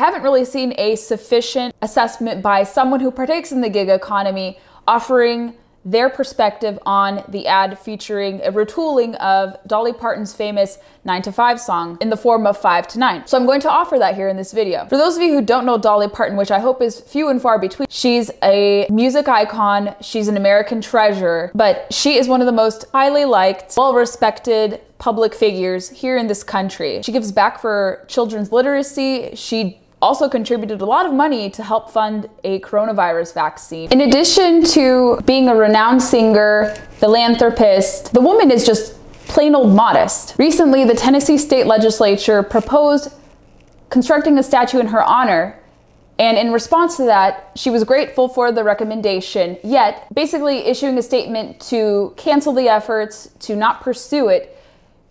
I haven't really seen a sufficient assessment by someone who partakes in the gig economy offering their perspective on the ad featuring a retooling of Dolly Parton's famous 9 to 5 song in the form of 5 to 9. So I'm going to offer that here in this video. For those of you who don't know Dolly Parton, which I hope is few and far between, she's a music icon, she's an American treasure, but she is one of the most highly liked, well-respected public figures here in this country. She gives back for children's literacy. She also contributed a lot of money to help fund a coronavirus vaccine. In addition to being a renowned singer, philanthropist, the woman is just plain old modest. Recently, the Tennessee state legislature proposed constructing a statue in her honor. And in response to that, she was grateful for the recommendation, yet basically issuing a statement to cancel the efforts to not pursue it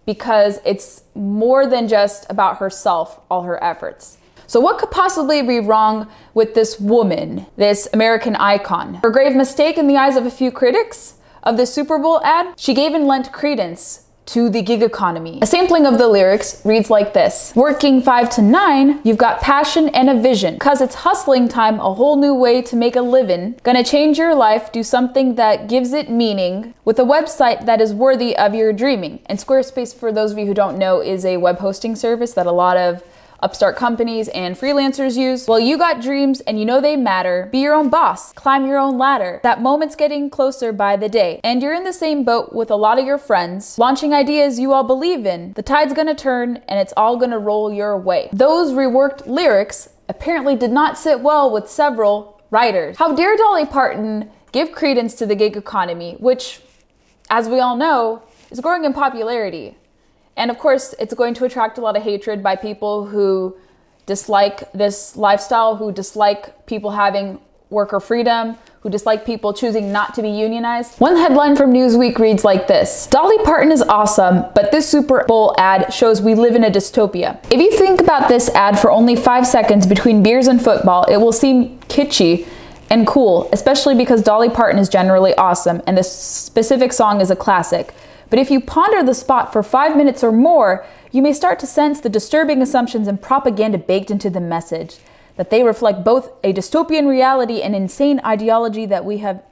because it's more than just about herself, all her efforts. So, what could possibly be wrong with this woman, this American icon? Her grave mistake in the eyes of a few critics of the Super Bowl ad? She gave and lent credence to the gig economy. A sampling of the lyrics reads like this Working five to nine, you've got passion and a vision. Cause it's hustling time, a whole new way to make a living. Gonna change your life, do something that gives it meaning with a website that is worthy of your dreaming. And Squarespace, for those of you who don't know, is a web hosting service that a lot of upstart companies and freelancers use. Well, you got dreams and you know they matter. Be your own boss, climb your own ladder. That moment's getting closer by the day. And you're in the same boat with a lot of your friends, launching ideas you all believe in. The tide's gonna turn and it's all gonna roll your way. Those reworked lyrics apparently did not sit well with several writers. How dare Dolly Parton give credence to the gig economy, which, as we all know, is growing in popularity. And of course, it's going to attract a lot of hatred by people who dislike this lifestyle, who dislike people having worker freedom, who dislike people choosing not to be unionized. One headline from Newsweek reads like this Dolly Parton is awesome, but this Super Bowl ad shows we live in a dystopia. If you think about this ad for only five seconds between beers and football, it will seem kitschy and cool, especially because Dolly Parton is generally awesome and this specific song is a classic. But if you ponder the spot for five minutes or more, you may start to sense the disturbing assumptions and propaganda baked into the message, that they reflect both a dystopian reality and insane ideology that we have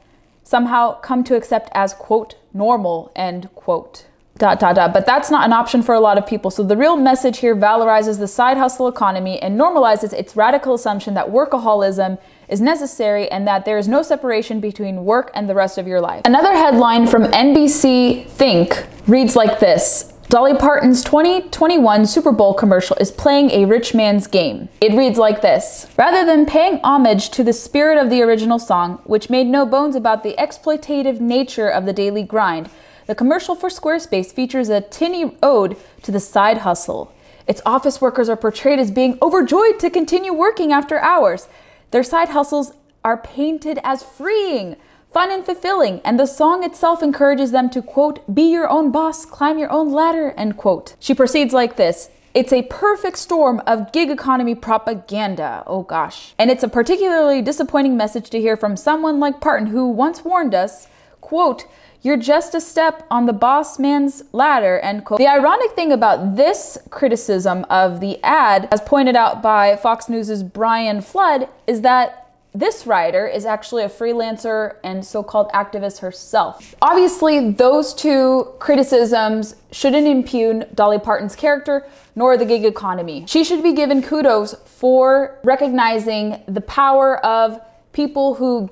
somehow come to accept as, quote, normal, end quote. Dot, dot, dot. But that's not an option for a lot of people. So the real message here valorizes the side hustle economy and normalizes its radical assumption that workaholism is necessary and that there is no separation between work and the rest of your life. Another headline from NBC Think reads like this Dolly Parton's 2021 Super Bowl commercial is playing a rich man's game. It reads like this Rather than paying homage to the spirit of the original song, which made no bones about the exploitative nature of the daily grind, the commercial for Squarespace features a tinny ode to the side hustle. Its office workers are portrayed as being overjoyed to continue working after hours. Their side hustles are painted as freeing, fun, and fulfilling, and the song itself encourages them to, quote, be your own boss, climb your own ladder, end quote. She proceeds like this. It's a perfect storm of gig economy propaganda. Oh gosh. And it's a particularly disappointing message to hear from someone like Parton who once warned us, quote, you're just a step on the boss man's ladder, end quote. The ironic thing about this criticism of the ad, as pointed out by Fox News' Brian Flood, is that this writer is actually a freelancer and so called activist herself. Obviously, those two criticisms shouldn't impugn Dolly Parton's character nor the gig economy. She should be given kudos for recognizing the power of people who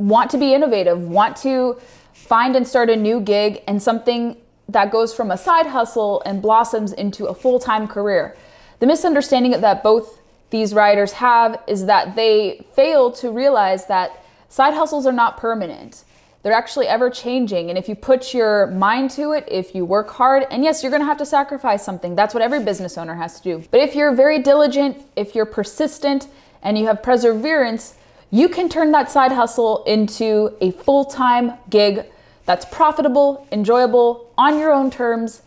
want to be innovative, want to find and start a new gig and something that goes from a side hustle and blossoms into a full time career. The misunderstanding that both these writers have is that they fail to realize that side hustles are not permanent. They're actually ever changing. And if you put your mind to it, if you work hard, and yes, you're gonna have to sacrifice something. That's what every business owner has to do. But if you're very diligent, if you're persistent, and you have perseverance, you can turn that side hustle into a full time gig that's profitable, enjoyable, on your own terms,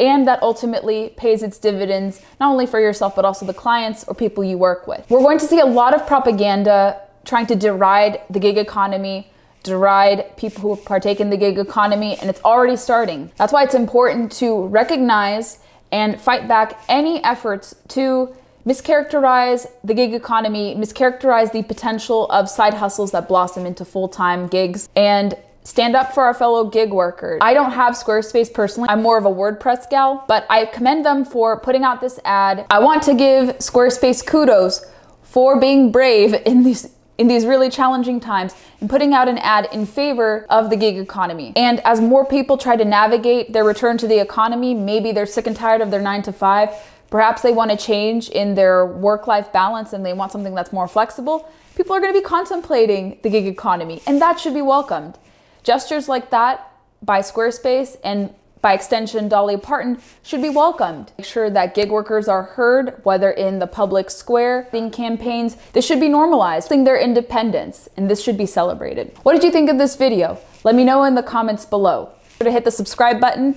and that ultimately pays its dividends not only for yourself but also the clients or people you work with. We're going to see a lot of propaganda trying to deride the gig economy, deride people who partake in the gig economy, and it's already starting. That's why it's important to recognize and fight back any efforts to mischaracterize the gig economy, mischaracterize the potential of side hustles that blossom into full time gigs, and stand up for our fellow gig workers. I don't have Squarespace personally. I'm more of a WordPress gal, but I commend them for putting out this ad. I want to give Squarespace kudos for being brave in these in these really challenging times and putting out an ad in favor of the gig economy. And as more people try to navigate their return to the economy, maybe they're sick and tired of their 9 to 5, perhaps they want to change in their work-life balance and they want something that's more flexible, people are going to be contemplating the gig economy and that should be welcomed. Gestures like that by Squarespace and by extension, Dolly Parton, should be welcomed. Make sure that gig workers are heard, whether in the public square, in campaigns. This should be normalized, their independence, and this should be celebrated. What did you think of this video? Let me know in the comments below. To hit the subscribe button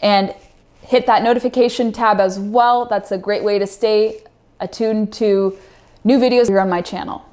and hit that notification tab as well. That's a great way to stay attuned to new videos here on my channel.